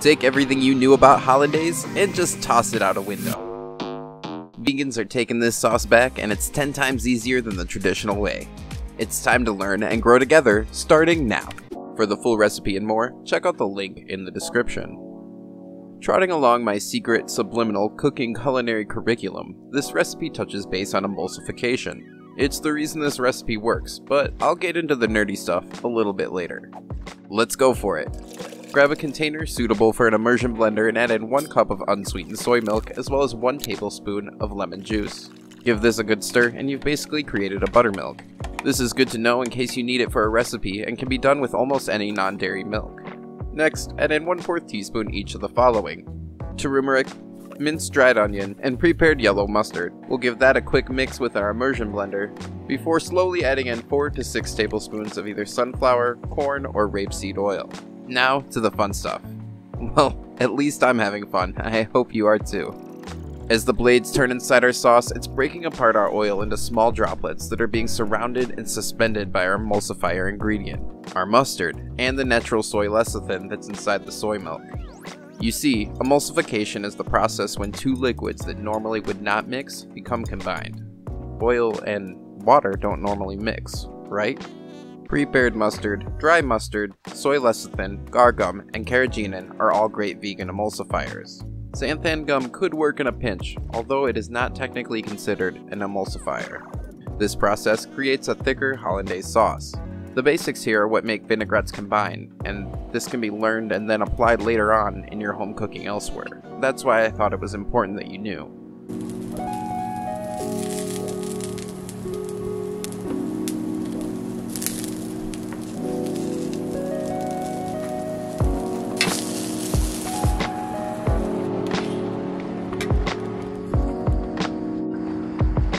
Take everything you knew about hollandaise and just toss it out a window. Vegans are taking this sauce back and it's 10 times easier than the traditional way. It's time to learn and grow together, starting now. For the full recipe and more, check out the link in the description. Trotting along my secret subliminal cooking culinary curriculum, this recipe touches base on emulsification. It's the reason this recipe works, but I'll get into the nerdy stuff a little bit later. Let's go for it. Grab a container suitable for an immersion blender and add in 1 cup of unsweetened soy milk as well as 1 tablespoon of lemon juice. Give this a good stir and you've basically created a buttermilk. This is good to know in case you need it for a recipe and can be done with almost any non-dairy milk. Next, add in 1 4th teaspoon each of the following. Turmeric, minced dried onion, and prepared yellow mustard. We'll give that a quick mix with our immersion blender, before slowly adding in 4 to 6 tablespoons of either sunflower, corn, or rapeseed oil. Now to the fun stuff. Well, at least I'm having fun. I hope you are too. As the blades turn inside our sauce, it's breaking apart our oil into small droplets that are being surrounded and suspended by our emulsifier ingredient, our mustard, and the natural soy lecithin that's inside the soy milk. You see, emulsification is the process when two liquids that normally would not mix become combined. Oil and water don't normally mix, right? Prepared mustard, dry mustard, soy lecithin, guar gum, and carrageenan are all great vegan emulsifiers. Xanthan gum could work in a pinch, although it is not technically considered an emulsifier. This process creates a thicker hollandaise sauce. The basics here are what make vinaigrettes combine, and this can be learned and then applied later on in your home cooking elsewhere. That's why I thought it was important that you knew.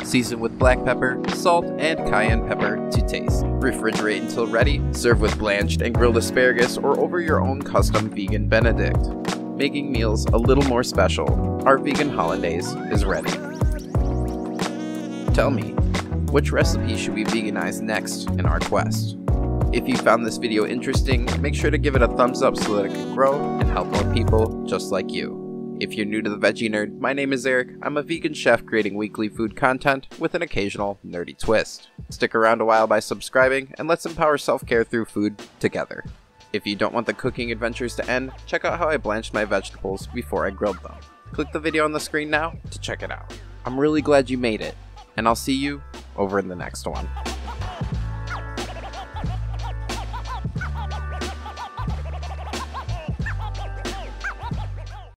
Season with black pepper, salt, and cayenne pepper to taste. Refrigerate until ready, serve with blanched and grilled asparagus or over your own custom vegan benedict. Making meals a little more special, our vegan hollandaise is ready. Tell me, which recipe should we veganize next in our quest? If you found this video interesting, make sure to give it a thumbs up so that it can grow and help more people just like you. If you're new to the Veggie Nerd, my name is Eric. I'm a vegan chef creating weekly food content with an occasional nerdy twist. Stick around a while by subscribing, and let's empower self-care through food together. If you don't want the cooking adventures to end, check out how I blanched my vegetables before I grilled them. Click the video on the screen now to check it out. I'm really glad you made it, and I'll see you over in the next one.